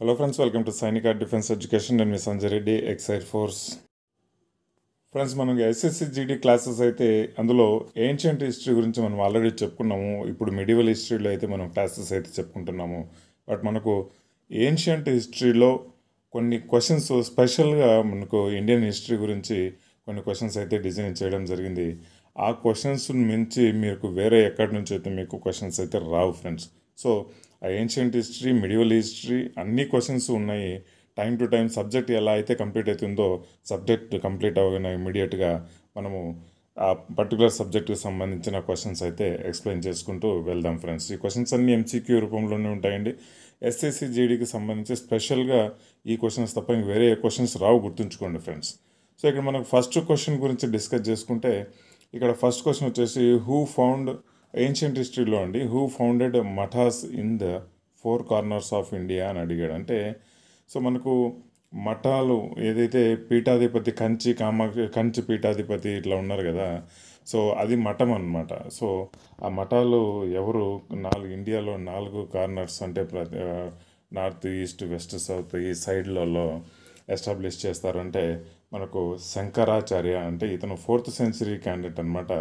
Hello friends welcome to Sainik defence education నేను మీ Sanjay Reddy ex air force friends మనకి SSC GD classes అయితే అందులో ancient history గురించి మనం ఆల్రెడీ చెప్పుకున్నాము. ఇప్పుడు మిడివల్ హిస్టరీలో అయితే మనం క్లాసెస్ అయితే చెప్పుకుంటున్నాము. బట్ మనకు ఏన్షియంట్ హిస్టరీలో కొన్ని క్వశ్చన్స్ స్పెషల్గా మనకు ఇండియన్ హిస్టరీ గురించి కొన్ని క్వశ్చన్స్ అయితే డిజైన్ చేయడం జరిగింది. ఆ క్వశ్చన్స్ మించి మీకు వేరే ఎక్కడి నుంచి అయితే మీకు క్వశ్చన్స్ అయితే రావు ఫ్రెండ్స్ సో ఆ ఏన్షియంట్ హిస్టరీ మిడివల్ హిస్టరీ అన్ని క్వశ్చన్స్ ఉన్నాయి. టైం టు టైం సబ్జెక్ట్ ఎలా అయితే కంప్లీట్ అవుతుందో సబ్జెక్ట్ కంప్లీట్ అవ్వగానే ఇమీడియట్గా మనము ఆ పర్టికులర్ సబ్జెక్ట్కి సంబంధించిన క్వశ్చన్స్ అయితే ఎక్స్ప్లెయిన్ చేసుకుంటూ వెళ్దాం ఫ్రెండ్స్ ఈ క్వశ్చన్స్ అన్ని ఎంసీక్యూ రూపంలోనే ఉంటాయండి. ఎస్ఎస్సి జీడీకి సంబంధించి స్పెషల్గా ఈ క్వశ్చన్స్ తప్ప ఇంక వేరే క్వశ్చన్స్ రావు గుర్తుంచుకోండి ఫ్రెండ్స్ సో ఇక్కడ మనకు ఫస్ట్ క్వశ్చన్ గురించి డిస్కస్ చేసుకుంటే ఇక్కడ ఫస్ట్ క్వశ్చన్ వచ్చేసి హూ ఫౌండ్ ఏన్షియంట్ హిస్టరీలో అండి who founded mathas in the four corners of India అని అడిగాడు అంటే సో మనకు మఠాలు ఏదైతే పీఠాధిపతి కంచి కామ కంచి పీఠాధిపతి ఇట్లా ఉన్నారు కదా సో అది మఠం అనమాట సో ఆ మఠాలు ఎవరు? నాలుగు ఇండియాలో నాలుగు కార్నర్స్ అంటే ప్రతి నార్త్ ఈస్ట్ వెస్ట్ సౌత్ ఈ సైడ్లలో ఎస్టాబ్లిష్ చేస్తారంటే మనకు శంకరాచార్య అంటే ఇతను ఫోర్త్ సెంచరీ క్యాండిడేట్ అనమాట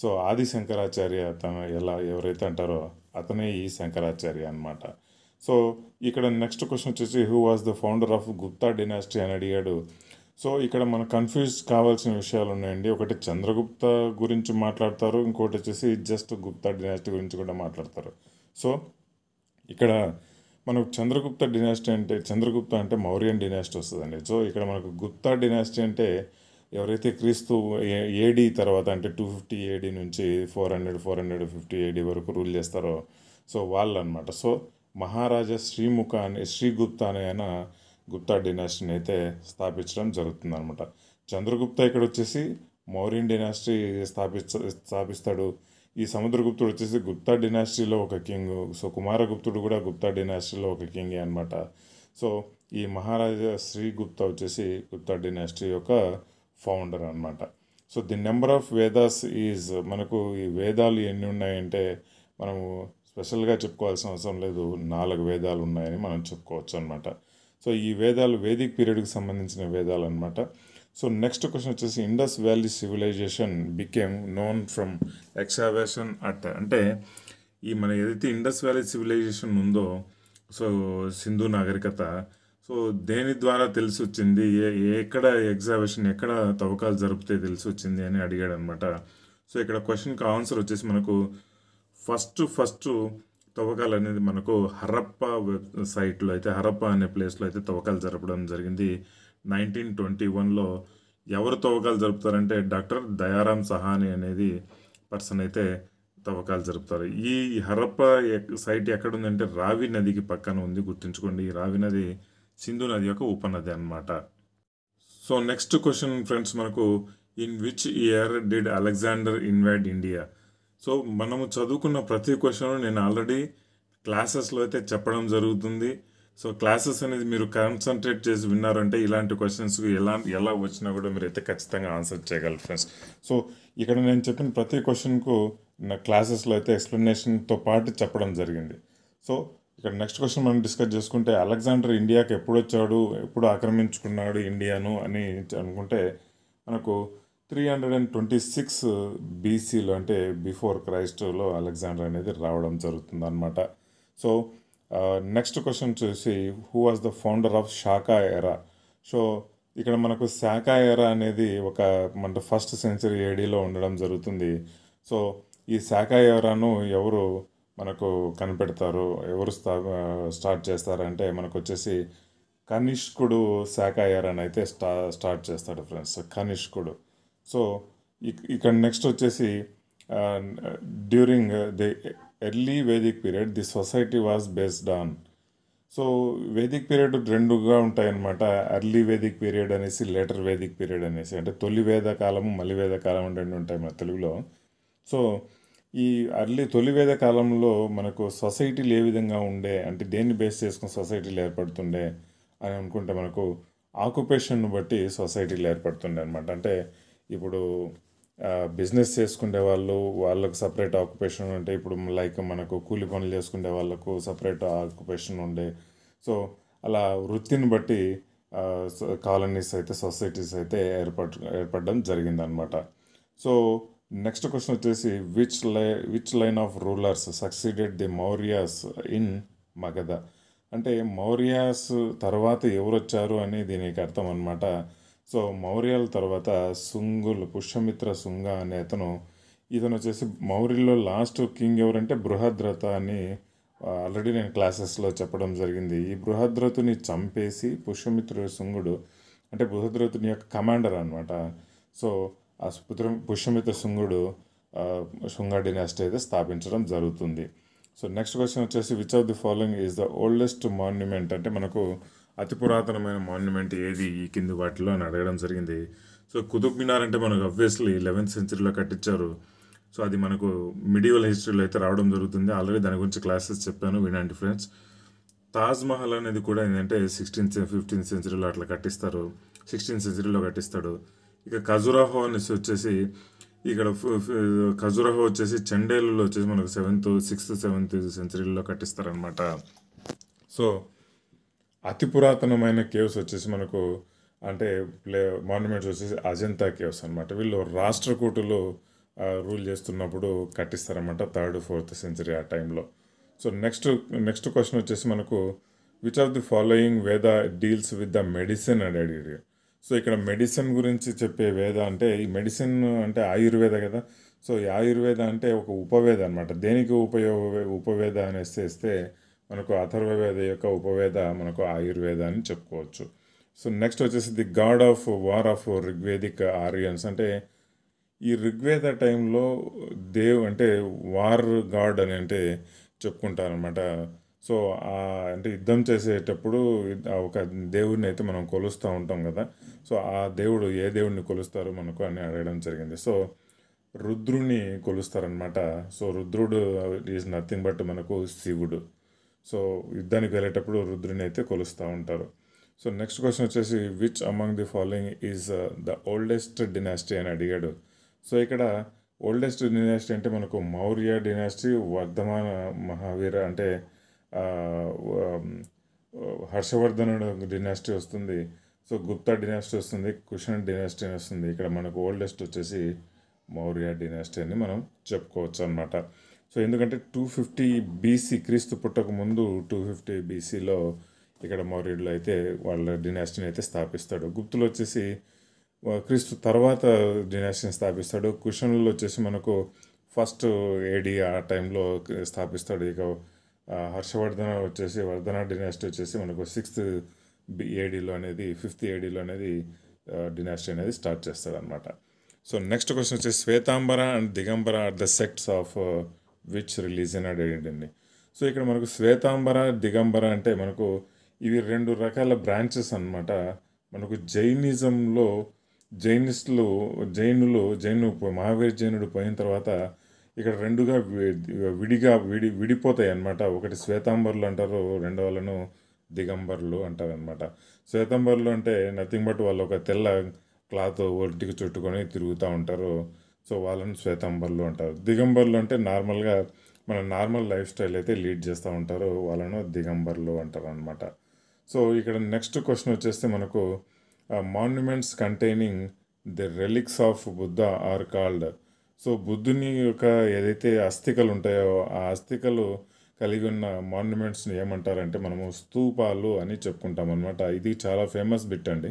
సో ఆది శంకరాచార్య తన ఎలా ఎవరైతే అంటారో అతనే ఈ శంకరాచార్య అనమాట సో ఇక్కడ నెక్స్ట్ క్వశ్చన్ వచ్చేసి who was the founder of Gupta dynasty అని అడిగాడు. సో ఇక్కడ మనకు కన్ఫ్యూజ్ కావాల్సిన విషయాలు ఉన్నాయండి. ఒకటి చంద్రగుప్త గురించి మాట్లాడతారు ఇంకోటి వచ్చేసి జస్ట్ గుప్తా డినాస్టీ గురించి కూడా మాట్లాడతారు. సో ఇక్కడ మనకు చంద్రగుప్త డినాస్టీ అంటే చంద్రగుప్త అంటే మౌర్యన్ డినాస్టీ వస్తుందండి. సో ఇక్కడ మనకు గుప్తా డినాస్టీ అంటే ఎవరైతే క్రీస్తు ఏడి తర్వాత అంటే టూ ఫిఫ్టీ ఏడి నుంచి four hundred four hundred fifty AD వరకు రూల్ చేస్తారో సో వాళ్ళు అనమాట సో మహారాజా శ్రీముఖ అనే శ్రీగుప్త అనే ఆయన గుప్తా డినాస్టీని అయితే స్థాపించడం జరుగుతుంది అనమాట చంద్రగుప్త ఇక్కడ వచ్చేసి మౌర్యన్ డినాస్టీ స్థాపించ స్థాపిస్తాడు. ఈ సముద్రగుప్తుడు వచ్చేసి గుప్తా డినాస్టీలో ఒక కింగ్ సో కుమారగుప్తుడు కూడా గుప్తా డినాస్టీలో ఒక కింగ్ అనమాట సో ఈ మహారాజా శ్రీగుప్త వచ్చేసి గుప్తా డినాస్టీ యొక్క ఫౌండర్ అనమాట so the number of Vedas is మనకు ఈ వేదాలు ఎన్ని ఉన్నాయంటే మనము స్పెషల్గా చెప్పుకోవాల్సిన అవసరం లేదు. నాలుగు వేదాలు ఉన్నాయని మనం చెప్పుకోవచ్చు అనమాట సో ఈ వేదాలు వేదిక్ పీరియడ్కి సంబంధించిన వేదాలు అనమాట సో నెక్స్ట్ క్వశ్చన్ వచ్చేసి Indus valley civilization became known from excavation at అంటే ఈ మన ఏదైతే ఇండస్ వ్యాలీ సివిలైజేషన్ ఉందో సో సింధు నాగరికత సో దేని ద్వారా తెలిసి వచ్చింది ఏ ఎక్కడ ఎగ్జాబిషన్ ఎక్కడ తవ్వకాలు జరిపితే తెలిసి వచ్చింది అని అడిగాడు అనమాట సో ఇక్కడ క్వశ్చన్కి ఆన్సర్ వచ్చేసి మనకు ఫస్ట్ ఫస్ట్ తవ్వకాలు అనేది మనకు హరప్ప వెబ్ సైట్లో అయితే హరప్ప అనే ప్లేస్లో అయితే తవ్వకాలు జరపడం జరిగింది. నైన్టీన్ ట్వంటీ వన్లో ఎవరు తవ్వకాలు జరుపుతారంటే డాక్టర్ దయారాం సహాని అనేది పర్సన్ అయితే తవ్వకాలు జరుపుతారు. ఈ హరప్ప సైట్ ఎక్కడుందంటే రావి నదికి పక్కన ఉంది. గుర్తుంచుకోండి ఈ రావి నది సింధు నది యొక్క ఉపనది అనమాట సో నెక్స్ట్ క్వశ్చన్ ఫ్రెండ్స్ మనకు in which year did Alexander invade India so మనము చదువుకున్న ప్రతి క్వశ్చన్ నేను ఆల్రెడీ క్లాసెస్లో అయితే చెప్పడం జరుగుతుంది. సో క్లాసెస్ అనేది మీరు కాన్సన్ట్రేట్ చేసి విన్నారంటే ఇలాంటి క్వశ్చన్స్ ఎలా ఎలా వచ్చినా కూడా మీరు అయితే ఖచ్చితంగా ఆన్సర్ చేయగలరు ఫ్రెండ్స్ సో ఇక్కడ నేను చెప్పిన ప్రతి క్వశ్చన్కు నా క్లాసెస్లో అయితే ఎక్స్ప్లెనేషన్తో పాటు చెప్పడం జరిగింది. సో ఇక్కడ నెక్స్ట్ క్వశ్చన్ మనం డిస్కస్ చేసుకుంటే అలెగ్జాండర్ ఇండియాకి ఎప్పుడు వచ్చాడు ఎప్పుడు ఆక్రమించుకున్నాడు ఇండియాను అని అనుకుంటే మనకు three hundred and twenty six బీసీలో అంటే బిఫోర్ క్రైస్ట్లో అలెగ్జాండర్ అనేది రావడం జరుగుతుంది అనమాట సో నెక్స్ట్ uh, క్వశ్చన్ చూసి who was the founder of Shaka era so ఇక్కడ మనకు శాఖా ఎరా అనేది ఒక మన ఫస్ట్ సెంచరీ ఏడీలో ఉండడం జరుగుతుంది. సో ఈ శాఖా ఎరాను ఎవరు మనకు కనిపెడతారు ఎవరు స్టా స్టార్ట్ చేస్తారంటే మనకు వచ్చేసి కనిష్కుడు శాఖా అని అయితే స్టా స్టార్ట్ చేస్తాడు ఫ్రెండ్స్ కనిష్కుడు. సో ఇక్కడ నెక్స్ట్ వచ్చేసి during the early Vedic period the society was based on. So Vedic period రెండుగా ఉంటాయన్నమాట ఎర్లీ వేదిక్ పీరియడ్ అనేసి లేటర్ వేదిక్ పీరియడ్ అనేసి అంటే తొలి వేద కాలము మలి వేద కాలం రెండు ఉంటాయి మన తెలుగులో. సో ఈ అర్లీ తొలి వేద కాలంలో మనకు సొసైటీలు ఏ విధంగా ఉండే అంటే దేన్ని బేస్ చేసుకుని సొసైటీలు ఏర్పడుతుండే అని అనుకుంటే మనకు ఆక్యుపేషన్ను బట్టి సొసైటీలు ఏర్పడుతుండే అనమాట అంటే ఇప్పుడు బిజినెస్ చేసుకునే వాళ్ళు వాళ్ళకు సపరేట్ ఆక్యుపేషన్ ఉంటే ఇప్పుడు లైక్ మనకు కూలి పనులు చేసుకునే వాళ్ళకు సపరేట్ ఆక్యుపేషన్ ఉండే. సో అలా వృత్తిని బట్టి కాలనీస్ అయితే సొసైటీస్ అయితే ఏర్పడ ఏర్పడడం జరిగిందనమాట సో నెక్స్ట్ క్వశ్చన్ వచ్చేసి విచ్ లై which line of rulers succeeded the Mauryas in Magadha అంటే మౌర్యాస్ తర్వాత ఎవరు వచ్చారు అని దీనికి అర్థం అనమాట సో మౌర్యాల తర్వాత సుంగులు పుష్యమిత్ర శుంగ అనే అతను. ఇతను వచ్చేసి మౌర్యుల్లో లాస్ట్ కింగ్ ఎవరంటే బృహద్రథ అని ఆల్రెడీ నేను క్లాసెస్లో చెప్పడం జరిగింది. ఈ బృహద్రథుని చంపేసి పుష్యమిత్రుడు శుంగుడు అంటే బృహద్రథుని యొక్క కమాండర్ అనమాట సో ఆ సుపుత్రం పుష్యమిత్ర శుంగుడు శృంగ డినాస్టీ అయితే స్థాపించడం జరుగుతుంది. సో నెక్స్ట్ క్వశ్చన్ వచ్చేసి which of the following is the oldest monument అంటే మనకు అతి పురాతనమైన మాన్యుమెంట్ ఏది? ఈ కింది వాటిలో అని అడగడం జరిగింది. సో కుతుబ్ మినార్ అంటే మనకు అబ్వియస్లీ లెవెన్త్ సెంచరీలో కట్టించారు. సో అది మనకు మిడివల్ హిస్టరీలో అయితే రావడం జరుగుతుంది. ఆల్రెడీ దాని గురించి క్లాసెస్ చెప్పాను వినండి ఫ్రెండ్స్ తాజ్ మహల్ అనేది కూడా ఏంటంటే సిక్స్టీన్త్ ఫిఫ్టీన్త్ సెంచరీలో అట్లా కట్టిస్తారు. సిక్స్టీన్త్ సెంచరీలో కట్టిస్తాడు. ఇక ఖజురాహో అనేసి వచ్చేసి ఇక్కడ ఖజురాహో వచ్చేసి చండేలులో వచ్చేసి మనకు సెవెంత్ సిక్స్త్ సెవెంత్ సెంచరీలో కట్టిస్తారనమాట సో అతి పురాతనమైన కేవ్స్ వచ్చేసి మనకు అంటే ప్లే మాన్యుమెంట్స్ వచ్చేసి అజంతా కేవ్స్ అనమాట వీళ్ళు రాష్ట్రకూటులు రూల్ చేస్తున్నప్పుడు కట్టిస్తారనమాట థర్డ్ ఫోర్త్ సెంచరీ ఆ టైంలో. సో నెక్స్ట్ నెక్స్ట్ క్వశ్చన్ వచ్చేసి మనకు which of the following Veda deals with the medicine అని అడిగారు సో ఇక్కడ మెడిసిన్ గురించి చెప్పే వేద అంటే ఈ మెడిసిన్ అంటే ఆయుర్వేద కదా. సో ఈ ఆయుర్వేద అంటే ఒక ఉపవేద అనమాట దేనికి ఉపయోగ ఉపవేద అనేసి వేస్తే మనకు అథర్వవేద యొక్క ఉపవేద మనకు ఆయుర్వేద అని చెప్పుకోవచ్చు. సో నెక్స్ట్ వచ్చేసి the god of war of Rigvedic Aryans. అంటే ఈ ఋగ్వేద టైంలో దేవ్ అంటే వార్ గాడ్ అని అంటే చెప్పుకుంటారనమాట సో అంటే యుద్ధం చేసేటప్పుడు ఒక దేవుడిని అయితే మనం కొలుస్తూ ఉంటాం కదా. సో ఆ దేవుడు ఏ దేవుడిని కొలుస్తారు మనకు అని అడగడం జరిగింది. సో రుద్రుని కొలుస్తారనమాట సో రుద్రుడు ఈజ్ నథింగ్ బట్ మనకు శివుడు. సో యుద్ధానికి వెళ్ళేటప్పుడు రుద్రుని అయితే కొలుస్తూ ఉంటారు. సో నెక్స్ట్ క్వశ్చన్ వచ్చేసి which among the following is the oldest dynasty అని అడిగాడు. సో ఇక్కడ ఓల్డెస్ట్ డినాసిటీ అంటే మనకు మౌర్య డినాసిటీ వర్ధమాన మహావీర అంటే హర్షవర్ధను డినాసిటీ వస్తుంది. సో గుప్తా డినాసిటీ వస్తుంది కుషన్ డినాసిటీ వస్తుంది. ఇక్కడ మనకు ఓల్డెస్ట్ వచ్చేసి మౌర్య డినాసిటీ అని మనం చెప్పుకోవచ్చు అనమాట సో ఎందుకంటే టూ ఫిఫ్టీ బీసీ క్రీస్తు పుట్టక ముందు టూ ఫిఫ్టీ బీసీలో ఇక్కడ మౌర్యుడు అయితే వాళ్ళ డినాసిటీని అయితే స్థాపిస్తాడు. గుప్తులు వచ్చేసి క్రీస్తు తర్వాత డినాసిటీని స్థాపిస్తాడు. కుషన్లు వచ్చేసి మనకు ఫస్ట్ ఏడి ఆ టైంలో స్థాపిస్తాడు. ఇక హర్షవర్ధన వచ్చేసి వర్ధన డినాస్టీ వచ్చేసి మనకు సిక్స్త్ ఏడీలో అనేది ఫిఫ్త్ ఏడీలో అనేది డినాస్టీ అనేది స్టార్ట్ చేస్తాడు అనమాట సో నెక్స్ట్ క్వశ్చన్ వచ్చేసి Shwetambara and Digambara are the sects of which religion and identity so ఇక్కడ మనకు శ్వేతాంబర దిగంబర అంటే మనకు ఇవి రెండు రకాల బ్రాంచెస్ అనమాట మనకు జైనిజంలో జైనిస్టులు జైనులు జైను మహావీర్ జైనుడు పోయిన తర్వాత ఇక్కడ రెండుగా విడిగా విడి విడిపోతాయి అన్నమాట ఒకటి శ్వేతాంబర్లు అంటారు రెండో వాళ్ళను దిగంబర్లు అంటారు అనమాట శ్వేతాంబర్లు అంటే నథింగ్ బట్ వాళ్ళు ఒక తెల్ల క్లాత్ ఒంటికి చుట్టుకొని తిరుగుతూ ఉంటారు. సో వాళ్ళని శ్వేతాంబర్లు అంటారు. దిగంబర్లు అంటే నార్మల్గా మన నార్మల్ లైఫ్ స్టైల్ అయితే లీడ్ చేస్తూ ఉంటారు. వాళ్ళను దిగంబర్లు అంటారు అనమాట సో ఇక్కడ నెక్స్ట్ క్వశ్చన్ వచ్చేస్తే మనకు monuments containing the relics of Buddha are called so బుద్ధుని యొక్క ఏదైతే అస్థికలు ఉంటాయో ఆ అస్థికలు కలిగి ఉన్న మాన్యుమెంట్స్ని ఏమంటారంటే మనము స్తూపాలు అని చెప్పుకుంటాం అనమాట ఇది చాలా ఫేమస్ బిట్ అండి.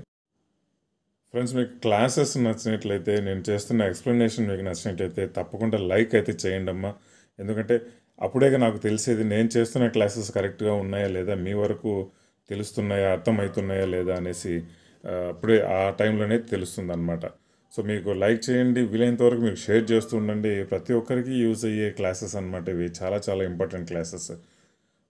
ఫ్రెండ్స్ మీకు క్లాసెస్ నచ్చినట్లయితే నేను చేస్తున్న ఎక్స్ప్లెనేషన్ మీకు నచ్చినట్లయితే తప్పకుండా లైక్ అయితే చేయండి అమ్మా. ఎందుకంటే అప్పుడే నాకు తెలిసేది నేను చేస్తున్న క్లాసెస్ కరెక్ట్గా ఉన్నాయా లేదా మీ వరకు తెలుస్తున్నాయా అర్థమవుతున్నాయా లేదా అనేసి అప్పుడే ఆ టైంలోనే తెలుస్తుంది అనమాట సో మీకు లైక్ చేయండి వీలైనంత వరకు మీరు షేర్ చేస్తూ ఉండండి. ప్రతి ఒక్కరికి యూజ్ అయ్యే క్లాసెస్ అనమాట ఇవి. చాలా చాలా ఇంపార్టెంట్ క్లాసెస్.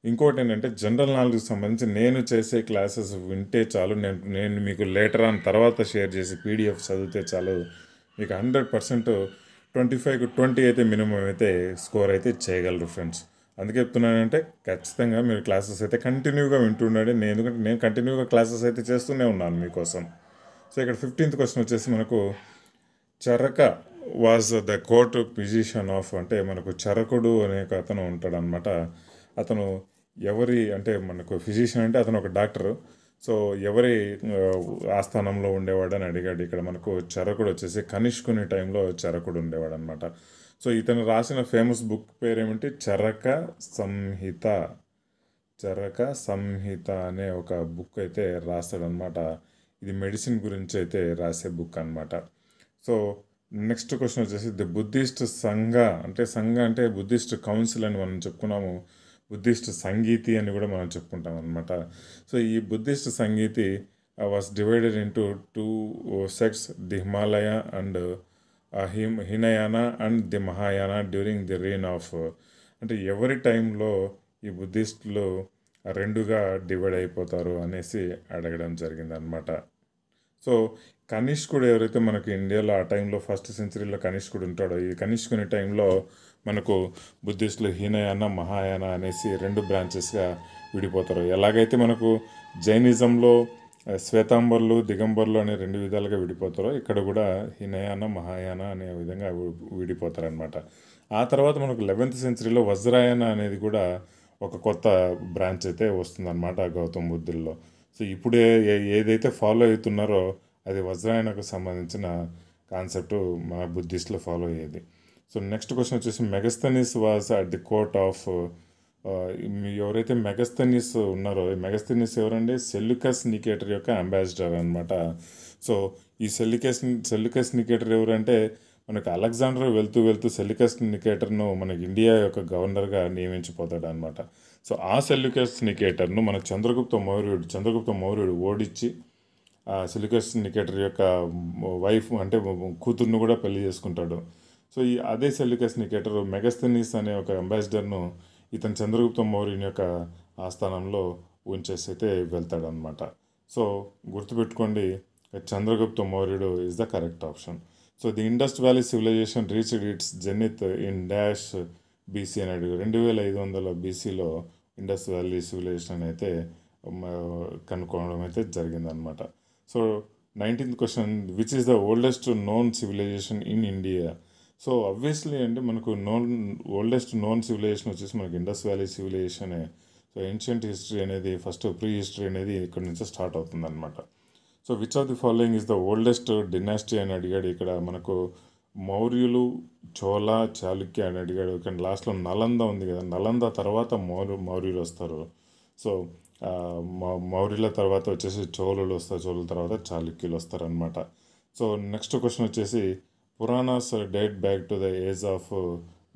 ఇంకోటి ఏంటంటే జనరల్ నాలెడ్జ్కి సంబంధించి నేను చేసే క్లాసెస్ వింటే చాలు. నేను నేను మీకు లేటర్ ఆన్ తర్వాత షేర్ చేసి పీడిఎఫ్ చదివితే చాలు. మీకు హండ్రెడ్ పర్సెంట్ ట్వంటీ ఫైవ్కి ట్వంటీ అయితే మినిమం అయితే స్కోర్ అయితే చేయగలరు ఫ్రెండ్స్. అందుకే చెప్తున్నానంటే ఖచ్చితంగా మీరు క్లాసెస్ అయితే కంటిన్యూగా వింటుండండి నేను ఎందుకంటే నేను కంటిన్యూగా క్లాసెస్ అయితే చేస్తూనే ఉన్నాను మీకోసం. ఇక్కడ ఫిఫ్టీన్త్ క్వశ్చన్ వచ్చేసి మనకు Charaka was the court physician of అంటే మనకు చరకుడు అనే ఒక అతను ఉంటాడనమాట అతను ఎవరి అంటే మనకు ఫిజిషియన్ అంటే అతను ఒక డాక్టర్ సో ఎవరి ఆస్థానంలో ఉండేవాడు అని అడిగాడు. ఇక్కడ మనకు చరకుడు వచ్చేసి కనిష్కుని టైంలో చరకుడు ఉండేవాడు అనమాట సో ఇతను రాసిన ఫేమస్ బుక్ పేరు ఏమిటి చరక సంహిత. చరక సంహిత అనే ఒక బుక్ అయితే రాస్తాడనమాట ఇది మెడిసిన్ గురించి అయితే రాసే బుక్ అన్నమాట. సో నెక్స్ట్ క్వశ్చన్ వచ్చేసి ది బుద్ధిస్ట్ సంఘ అంటే సంఘ అంటే బుద్ధిస్ట్ కౌన్సిల్ అని మనం చెప్పుకున్నాము. బుద్ధిస్ట్ సంగీతి అని కూడా మనం చెప్పుకుంటాం అనమాట సో ఈ Buddhist Sangiti was divided into two sects the Himalaya and him Hinayana and the Mahayana during the reign of అంటే ఎవరి టైంలో ఈ బుద్ధిస్టులు రెండుగా డివైడ్ అయిపోతారు అనేసి అడగడం జరిగిందనమాట సో కనిష్కుడు ఎవరైతే మనకు ఇండియాలో ఆ టైంలో ఫస్ట్ సెంచరీలో కనిష్కుడు ఉంటాడో ఈ కనిష్కుని టైంలో మనకు బుద్ధిస్టులు హీనయాన మహాయాన అనేసి రెండు బ్రాంచెస్గా విడిపోతారు. ఎలాగైతే మనకు జైనిజంలో శ్వేతాంబర్లు దిగంబర్లు అనే రెండు విధాలుగా విడిపోతారో ఇక్కడ కూడా హినయాన మహాయాన అనే విధంగా విడిపోతారనమాట ఆ తర్వాత మనకు లెవెన్త్ సెంచరీలో వజ్రాయన అనేది కూడా ఒక కొత్త బ్రాంచ్ అయితే వస్తుందన్నమాట గౌతమ్ బుద్ధుల్లో. సో ఇప్పుడే ఏదైతే ఫాలో అవుతున్నారో అది వజ్రాయణకు సంబంధించిన కాన్సెప్ట్ మన బుద్ధిస్ట్లో ఫాలో అయ్యేది. సో నెక్స్ట్ క్వశ్చన్ వచ్చేసి Megasthenes was at the court of ఎవరైతే మెగస్తనీస్ ఉన్నారో ఈ మెగస్తనీస్ ఎవరండి? సెల్యుకస్ నికేటర్ యొక్క అంబాసిడర్ అనమాట సో ఈ సెల్యుకస్ సెల్యుకస్ నికేటర్ ఎవరంటే మనకు అలెగ్జాండర్ వెళ్తూ వెళ్తూ సెల్యుకస్ నికేటర్ను మనకి ఇండియా యొక్క గవర్నర్గా నియమించిపోతాడు అనమాట సో ఆ సెల్యుకస్ నికేటర్ను మన చంద్రగుప్త మౌర్యుడు చంద్రగుప్త మౌర్యుడు ఓడించి ఆ సెల్యుకస్ నికేటర్ యొక్క వైఫ్ అంటే కూతుర్ను కూడా పెళ్ళి చేసుకుంటాడు. సో ఈ అదే సెల్యుకస్ నికేటర్ మెగస్థనీస్ అనే ఒక అంబాసిడర్ను ఇతను చంద్రగుప్త మౌర్యుని యొక్క ఆస్థానంలో ఉంచేసి అయితే వెళ్తాడనమాట. సో గుర్తుపెట్టుకోండి Chandragupta మౌర్యుడు is the correct option so the Indus valley civilization reached its zenith in dash BC అని అడిగారు. రెండు వేల ఐదు వందల బీసీలో ఇండస్ వ్యాలీ సివిలైజేషన్ అయితే కనుక్కోవడం అయితే జరిగిందనమాట so nineteenth question which is the oldest known civilization in India so obviously అంటే మనకు నోన్ ఓల్డెస్ట్ నోన్ సివిలైజేషన్ వచ్చేసి మనకి ఇండస్ వ్యాలీ సివిలైజేషనే సో ఏన్షియంట్ హిస్టరీ అనేది ఫస్ట్ ప్రీ హిస్టరీ అనేది ఇక్కడ నుంచి స్టార్ట్ అవుతుందన్నమాట. So which of the following is the oldest dynasty అని అడిగాడు. ఇక్కడ మనకు మౌర్యులు చోళ చాళుక్య అని అడిగాడు. కానీ లాస్ట్లో నలంద ఉంది కదా. నలంద తర్వాత మౌర్య మౌర్యులు వస్తారు. సో మౌ- మౌర్యుల తర్వాత వచ్చేసి చోళులు వస్తారు. చోళుల తర్వాత చాళుక్యులు వస్తారు అనమాట సో నెక్స్ట్ క్వశ్చన్ వచ్చేసి Puranas date back to the age of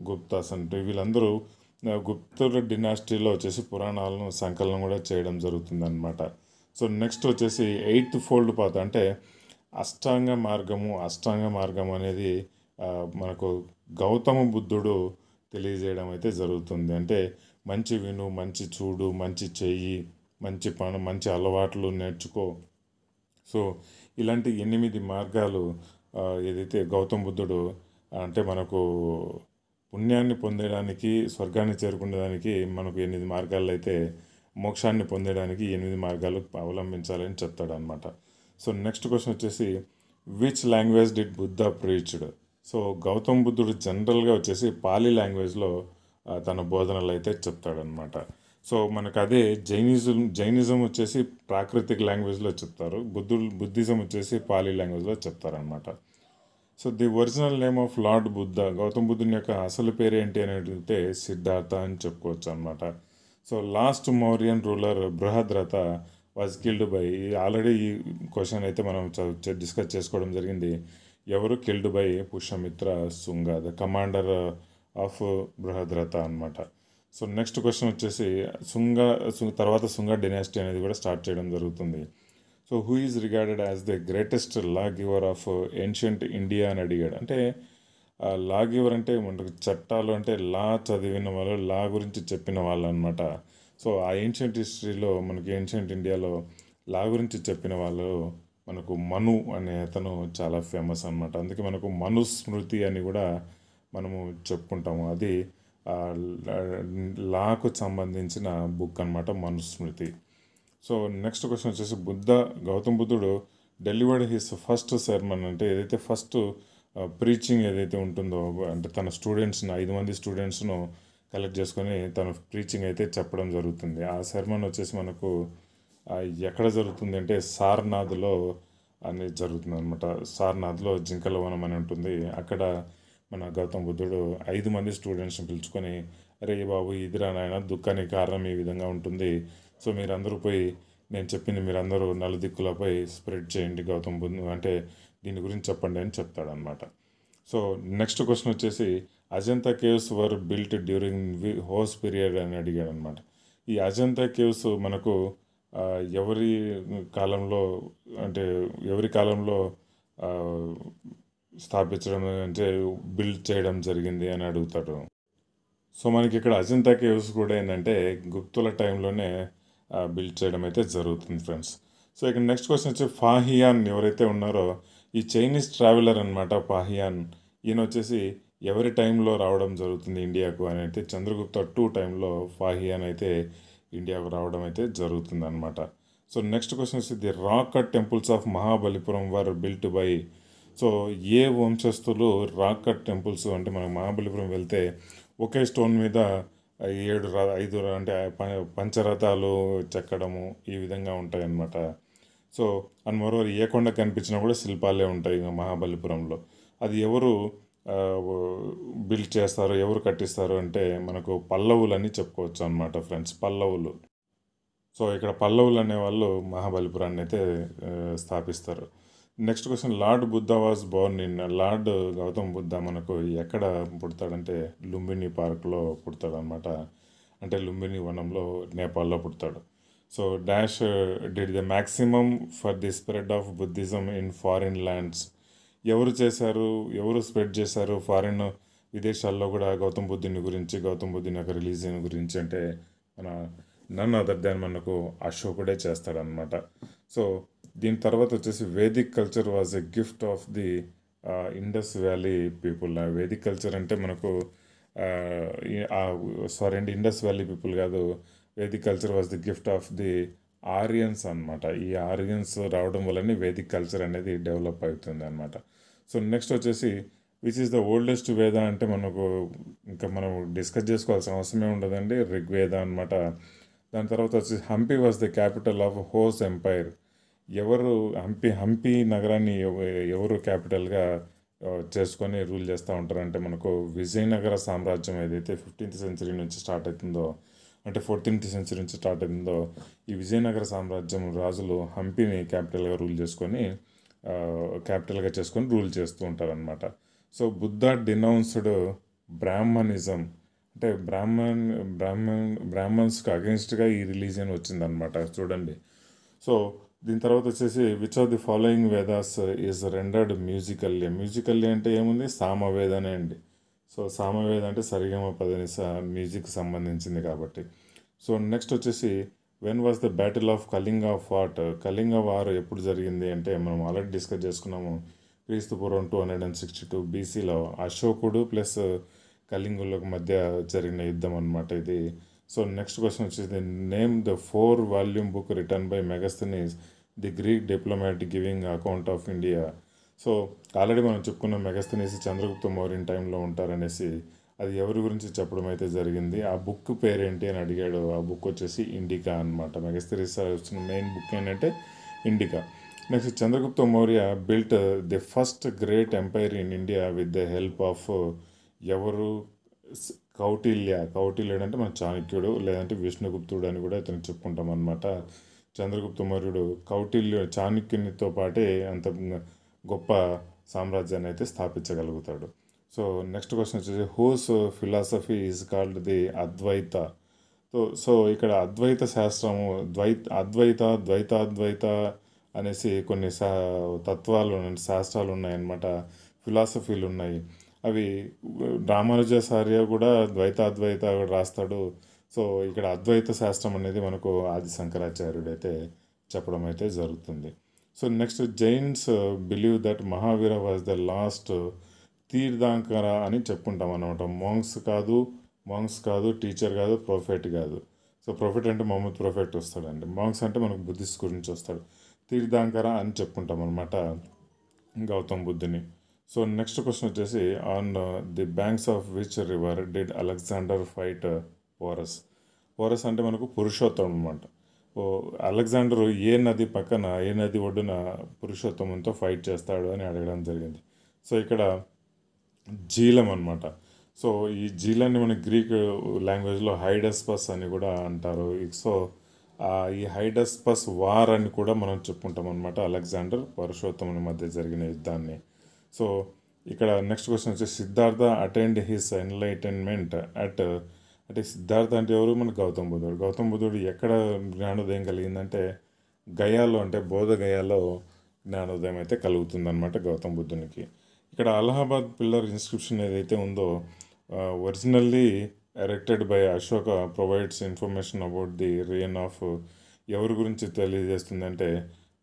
Guptas అంటే వీళ్ళందరూ ఆ, గుప్తుల వచ్చేసి పురాణాలను సంకలనం కూడా చేయడం జరుగుతుంది అనమాట సో నెక్స్ట్ వచ్చేసి ఎయిత్ ఫోల్డ్ పాత్ అంటే అష్టాంగ మార్గము అష్టాంగ మార్గం అనేది మనకు గౌతమ బుద్ధుడు తెలియజేయడం అయితే జరుగుతుంది. అంటే మంచి విను మంచి చూడు మంచి చెయ్యి మంచి పని మంచి అలవాట్లు నేర్చుకో. సో ఇలాంటి ఎనిమిది మార్గాలు ఏదైతే గౌతమ బుద్ధుడు అంటే మనకు పుణ్యాన్ని పొందడానికి స్వర్గాన్ని చేరుకునేదానికి మనకు ఎనిమిది మార్గాలు అయితే మోక్షాన్ని పొందడానికి ఎనిమిది మార్గాలు అవలంబించాలని చెప్తాడు అనమాట సో నెక్స్ట్ క్వశ్చన్ వచ్చేసి which language did Buddha preached so Gautam బుద్ధుడు జనరల్గా వచ్చేసి పాలి లాంగ్వేజ్లో తన బోధనలు అయితే చెప్తాడనమాట సో మనకు అదే జైనిజం జైనిజం వచ్చేసి ప్రాకృతిక లాంగ్వేజ్లో చెప్తారు. బుద్ధుడు బుద్ధిజం వచ్చేసి పాలి లాంగ్వేజ్లో చెప్తారనమాట so the original name of lord Buddha Gautam బుద్ధుని యొక్క అసలు పేరు ఏంటి అని అడిగితే సిద్ధార్థ అని చెప్పుకోవచ్చు అనమాట so last Mauryan ruler Brihadratha was killed by already ఈ క్వశ్చన్ అయితే మనం డిస్కస్ చేసుకోవడం జరిగింది. ఎవరు killed by Pushyamitra Shunga the commander of Brihadratha అనమాట సో నెక్స్ట్ క్వశ్చన్ వచ్చేసి శృంగ తర్వాత శృంగ డైనాసిటీ అనేది కూడా స్టార్ట్ చేయడం జరుగుతుంది. So who is regarded as the greatest lawgiver of ancient India అని అడిగాడు. అంటే లా గివర్ అంటే మనకు చట్టాలు అంటే లా చదివిన వాళ్ళు లా గురించి చెప్పిన వాళ్ళు అనమాట సో ఆ ఏన్షియంట్ హిస్టరీలో మనకి ఏన్షియంట్ ఇండియాలో లా గురించి చెప్పిన వాళ్ళు మనకు మను అనే అతను చాలా ఫేమస్ అనమాట అందుకే మనకు మనుస్మృతి అని కూడా మనము చెప్పుకుంటాము. అది లాకు సంబంధించిన బుక్ అనమాట మనుస్మృతి. సో నెక్స్ట్ క్వశ్చన్ వచ్చేసి బుద్ధ గౌతమ్ బుద్ధుడు డెలివర్డ్ హిస్ ఫస్ట్ సెర్మన్ అంటే ఏదైతే ఫస్ట్ ప్రీచింగ్ ఏదైతే ఉంటుందో అంటే తన స్టూడెంట్స్ని ఐదు మంది స్టూడెంట్స్ను కలెక్ట్ చేసుకొని తను ప్రీచింగ్ అయితే చెప్పడం జరుగుతుంది. ఆ సెర్మన్ వచ్చేసి మనకు ఎక్కడ జరుగుతుంది అంటే సార్నాథ్లో అనేది జరుగుతుంది అనమాట సార్నాథ్లో జింకల వనం అని ఉంటుంది. అక్కడ మన గౌతమ్ బుద్ధుడు ఐదు మంది స్టూడెంట్స్ని పిలుచుకొని అరే బాబు ఇదిరా నాయన దుఃఖానికి కారణం ఈ విధంగా ఉంటుంది. సో మీరందరూ పోయి నేను చెప్పింది మీరందరూ నలుదిక్కులపై స్ప్రెడ్ చేయండి గౌతమ్ బుద్ధుడు అంటే దీని గురించి చెప్పండి అని చెప్తాడనమాట సో నెక్స్ట్ క్వశ్చన్ వచ్చేసి Ajanta caves were built during whose period అని అడిగాడు అనమాట ఈ అజంతా కేవ్స్ మనకు ఎవరి కాలంలో అంటే ఎవరి కాలంలో స్థాపించడం అంటే బిల్డ్ చేయడం జరిగింది అని అడుగుతాడు. సో మనకి ఇక్కడ అజంతా కేవ్స్ కూడా ఏంటంటే గుప్తుల టైంలోనే బిల్డ్ చేయడం అయితే జరుగుతుంది ఫ్రెండ్స్. సో ఇక్కడ నెక్స్ట్ క్వశ్చన్ వచ్చి ఫాహియాన్ ఎవరైతే ఉన్నారో ఈ చైనీస్ ట్రావెలర్ అనమాట ఫాహియాన్ ఈయన వచ్చేసి ఎవరి టైంలో రావడం జరుగుతుంది ఇండియాకు అని అయితే చంద్రగుప్త టూ టైంలో ఫాహియాన్ అయితే ఇండియాకు రావడం అయితే జరుగుతుంది అనమాట సో నెక్స్ట్ క్వశ్చన్ వచ్చి the rock cut temples of Mahabalipuram were built by so ఏ వంశస్థులు రాక్ టెంపుల్స్ అంటే మనం మహాబలిపురం వెళ్తే ఒకే స్టోన్ మీద ఏడు ఐదు అంటే ప- పంచరథాలు చెక్కడము ఈ విధంగా ఉంటాయి అన్నమాట సో అండ్ మరోవర్ ఏ కొండ కనిపించినా కూడా శిల్పాలే ఉంటాయి ఇంకా మహాబలిపురంలో. అది ఎవరు బిల్డ్ చేస్తారు ఎవరు కట్టిస్తారు అంటే మనకు పల్లవులు అని చెప్పుకోవచ్చు అనమాట ఫ్రెండ్స్ పల్లవులు. సో ఇక్కడ పల్లవులు అనేవాళ్ళు మహాబలిపురాన్ని అయితే స్థాపిస్తారు. Next question lord Buddha was born in lord Gautam Buddha మనకు ఎక్కడ పుడతాడంటే లుంబిని పార్క్లో పుడతాడు అనమాట అంటే లుంబిని వనంలో నేపాల్లో పుడతాడు. So dash did the maximum for the spread of Buddhism in foreign lands ఎవరు చేశారు? ఎవరు స్ప్రెడ్ చేశారు? ఫారిన్ విదేశాల్లో కూడా గౌతమ్ బుద్ధుని గురించి గౌతమ్ బుద్ధుని యొక్క రిలీజియన్ గురించి అంటే మన నన్ను అదర్ దాన్ మనకు అశోకుడే చేస్తాడనమాట సో దీని తర్వాత వచ్చేసి Vedic culture was a gift of the Indus valley people Vedic culture అంటే మనకు సారీ అండి ఇండస్ వ్యాలీ పీపుల్ కాదు Vedic culture was the gift of the Aryans అన్నమాట. ఈ ఆరియన్స్ రావడం వల్లనే వేదిక్ కల్చర్ అనేది డెవలప్ అవుతుంది అనమాట సో నెక్స్ట్ వచ్చేసి which is the oldest Veda అంటే మనకు ఇంకా మనం డిస్కస్ చేసుకోవాల్సిన అవసరమే ఉండదండి ఋగ్వేద అనమాట దాని తర్వాత వచ్చి Hampi was the capital of whose empire ఎవరు హంపి హంపి నగరాన్ని ఎవ- ఎవరు క్యాపిటల్గా చేసుకొని రూల్ చేస్తూ ఉంటారంటే మనకు విజయనగర సామ్రాజ్యం ఏదైతే ఫిఫ్టీన్త్ సెంచరీ నుంచి స్టార్ట్ అవుతుందో అంటే ఫోర్టీన్త్ సెంచరీ నుంచి స్టార్ట్ అయిందో ఈ విజయనగర సామ్రాజ్యం రాజులు హంపిని క్యాపిటల్గా రూల్ చేసుకొని క్యాపిటల్గా చేసుకొని రూల్ చేస్తూ ఉంటారనమాట సో బుద్ధ డినౌన్స్డ్ బ్రాహ్మణిజం అంటే బ్రాహ్మణ్ బ్రాహ్మణ్ బ్రాహ్మణ్స్కి అగెన్స్ట్గా ఈ రిలీజియన్ వచ్చిందనమాట చూడండి. సో దీని తర్వాత వచ్చేసి which of the following Vedas is rendered musically musically అంటే ఏముంది? సామవేదనే అండి. సో సామవేద అంటే సరిగమ పదని మ్యూజిక్ సంబంధించింది కాబట్టి. సో నెక్స్ట్ వచ్చేసి when was the battle of Kalinga fought Kalinga war ఎప్పుడు జరిగింది అంటే మనం ఆల్రెడీ డిస్కస్ చేసుకున్నాము. క్రీస్తు పూర్వం two hundred and sixty two బీసీలో అశోకుడు ప్లస్ కళింగులకు మధ్య జరిగిన యుద్ధం అనమాట ఇది. సో నెక్స్ట్ క్వశ్చన్ వచ్చేసి name the four volume book written by Megasthenes the Greek diplomat giving account of India so already మనం చెప్పుకున్న మెగస్తనేసి చంద్రగుప్త మౌర్యన్ టైంలో ఉంటారనేసి అది ఎవరి గురించి చెప్పడం అయితే జరిగింది. ఆ బుక్ పేరేంటి అని అడిగాడు. ఆ బుక్ వచ్చేసి ఇండికా అనమాట మెగస్తనేసి వచ్చిన మెయిన్ బుక్ ఏంటంటే Indica. Next Chandragupta Maurya built the first great empire in India with the help of ఎవరు? కౌటిల్య. కౌటిల్యుడు అంటే మన చాణక్యుడు లేదంటే విష్ణుగుప్తుడు అని కూడా ఇతను చెప్పుకుంటాం అనమాట చంద్రగుప్త మౌర్యుడు కౌటిల్య చాణక్యునితో పాటే అంత గొప్ప సామ్రాజ్యాన్ని అయితే స్థాపించగలుగుతాడు. సో నెక్స్ట్ క్వశ్చన్ వచ్చేసి whose philosophy is called the Advaita so so ఇక్కడ అద్వైత శాస్త్రము ద్వైత అద్వైత ద్వైతాద్వైత అనేసి కొన్ని శా తత్వాలు ఉన్నాయి, శాస్త్రాలు ఉన్నాయన్నమాట ఫిలాసఫీలు ఉన్నాయి. అవి రామానుజాచార్య కూడా ద్వైతాద్వైత కూడా రాస్తాడు. సో ఇక్కడ అద్వైత శాస్త్రం అనేది మనకు ఆది శంకరాచార్యుడు అయితే చెప్పడం అయితే జరుగుతుంది. So next Jains believe that Mahavira was the last Tirthankara అని చెప్పుకుంటాం అనమాట మాంగ్స్ కాదు మాంగ్స్ కాదు టీచర్ కాదు ప్రొఫెట్ కాదు. సో ప్రొఫెట్ అంటే మహమ్మద్ ప్రొఫెట్ వస్తాడండి. మాంగ్స్ అంటే మనకు బుద్ధిస్ట్ గురించి వస్తాడు. తీర్థాంకర అని చెప్పుకుంటాం అనమాట గౌతమ్ బుద్ధుని. సో నెక్స్ట్ క్వశ్చన్ వచ్చేసి on the banks of which river did Alexander fight porous porous అంటే మనకు పురుషోత్తం అనమాట అలెగ్జాండర్ ఏ నది పక్కన ఏ నది ఒడ్డున పురుషోత్తమంతో ఫైట్ చేస్తాడు అని అడగడం జరిగింది. సో ఇక్కడ జీలం అనమాట సో ఈ జీలాన్ని మన గ్రీక్ లాంగ్వేజ్లో హైడస్పస్ అని కూడా అంటారు. సో ఈ హైడస్పస్ వార్ అని కూడా మనం చెప్పుకుంటాం అనమాట అలెగ్జాండర్ పరుషోత్తముని మధ్య జరిగిన యుద్ధాన్ని. సో ఇక్కడ నెక్స్ట్ క్వశ్చన్ వచ్చి Siddhartha attend his enlightenment at అంటే సిద్ధార్థ అంటే ఎవరు? మన గౌతమ్ బుద్ధుడు. గౌతమ్ బుద్ధుడు ఎక్కడ జ్ఞానోదయం కలిగిందంటే గయాలో అంటే బోధ గయాలో జ్ఞానోదయం అయితే కలుగుతుందన్నమాట గౌతమ్ బుద్ధునికి. ఇక్కడ అలహాబాద్ పిల్లర్ ఇన్స్క్రిప్షన్ ఏదైతే ఉందో originally erected by Ashoka provides information about the reign of ఎవరి గురించి తెలియజేస్తుందంటే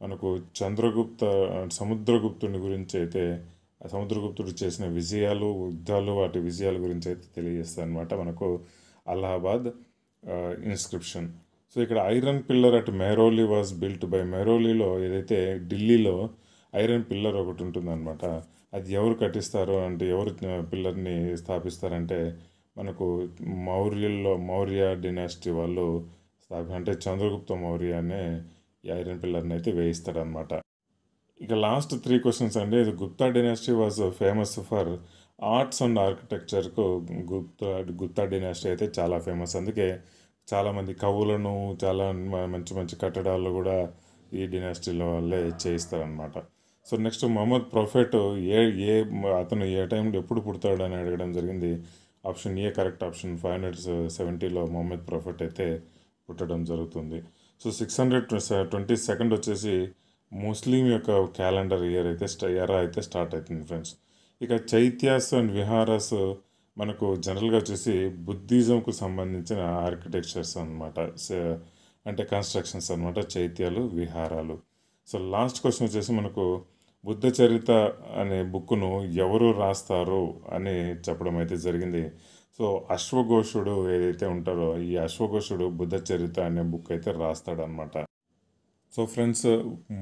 మనకు చంద్రగుప్త సముద్రగుప్తుని గురించి అయితే సముద్రగుప్తుడు చేసిన విజయాలు యుద్ధాలు వాటి విజయాల గురించి అయితే తెలియజేస్తుంది అనమాట మనకు అలహాబాద్ ఇన్స్క్రిప్షన్ సో ఇక్కడ iron pillar at Mehrauli was built by మెరోలీలో ఏదైతే ఢిల్లీలో ఐరన్ పిల్లర్ ఒకటి ఉంటుందన్నమాట. అది ఎవరు కట్టిస్తారో అంటే ఎవరు పిల్లర్ని స్థాపిస్తారంటే మనకు మౌర్యుల్లో మౌర్య డినాసిటీ వాళ్ళు స్థాపి అంటే చంద్రగుప్త మౌర్య అనే ఈ ఐరన్ పిల్లర్ని అయితే వేయిస్తాడనమాట ఇక లాస్ట్ త్రీ క్వశ్చన్స్ అండి. ఇది Gupta dynasty was famous for arts and ఆర్కిటెక్చర్కు Gupta Gupta dynasty అయితే చాలా ఫేమస్ అందుకే చాలామంది కవులను చాలా మంచి మంచి కట్టడాలు కూడా ఈ డినాసిటీలో వల్లే చేయిస్తారనమాట సో నెక్స్ట్ మహమ్మద్ ప్రొఫెట్ ఏ ఏ అతను ఏ టైంలో ఎప్పుడు పుడతాడు అని అడగడం జరిగింది. Option A correct option five hundred సెవెంటీలో Mohammed prophet అయితే పుట్టడం జరుగుతుంది. So six hundred twenty second వచ్చేసి ముస్లిం యొక్క క్యాలెండర్ ఇయర్ అయితే స్టా ఎరా అయితే స్టార్ట్ అవుతుంది ఫ్రెండ్స్ ఇక చైత్యాస్ అండ్ విహారాస్ మనకు జనరల్గా వచ్చేసి బుద్ధిజంకు సంబంధించిన ఆర్కిటెక్చర్స్ అనమాట అంటే కన్స్ట్రక్షన్స్ అనమాట చైత్యాలు విహారాలు. సో లాస్ట్ క్వశ్చన్ వచ్చేసి మనకు బుద్ధ చరిత అనే బుక్ను ఎవరు రాస్తారు అని చెప్పడం అయితే జరిగింది. సో అశ్వఘోషుడు ఏదైతే ఉంటారో ఈ అశ్వఘోషుడు బుద్ధ చరిత అనే బుక్ అయితే రాస్తాడనమాట so friends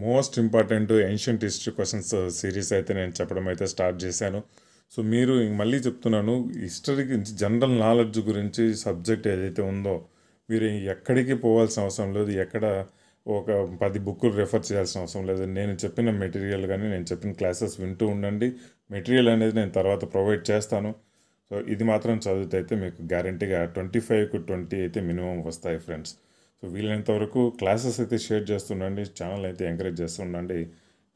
most important ancient history questions series అయితే నేను చెప్పడం అయితే స్టార్ట్ చేశాను. సో మీరు మళ్ళీ చెప్తున్నాను హిస్టరీ గురించి జనరల్ నాలెడ్జ్ గురించి సబ్జెక్ట్ ఏదైతే ఉందో మీరు ఎక్కడికి పోవాల్సిన అవసరం లేదు. ఎక్కడ ఒక పది బుక్కులు రెఫర్ చేయాల్సిన అవసరం లేదు. నేను చెప్పిన మెటీరియల్ కానీ నేను చెప్పిన క్లాసెస్ వింటూ ఉండండి. మెటీరియల్ అనేది నేను తర్వాత ప్రొవైడ్ చేస్తాను. సో ఇది మాత్రం చదివితే అయితే మీకు గ్యారంటీగా ట్వంటీ ఫైవ్కు ట్వంటీ అయితే మినిమం వస్తాయి ఫ్రెండ్స్ సో వీలైనంత వరకు క్లాసెస్ అయితే షేర్ చేస్తుండండి ఛానల్ అయితే ఎంకరేజ్ చేస్తుండండి.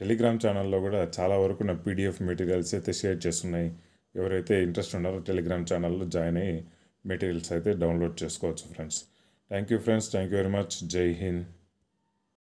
టెలిగ్రామ్ ఛానల్లో కూడా చాలా వరకు నా పీడిఎఫ్ మెటీరియల్స్ అయితే షేర్ చేస్తున్నాయి. ఎవరైతే ఇంట్రెస్ట్ ఉన్నారో టెలిగ్రామ్ ఛానల్లో జాయిన్ అయ్యి మెటీరియల్స్ అయితే డౌన్లోడ్ చేసుకోవచ్చు friends. Thank you friends. Thank you very much. Jai Hind.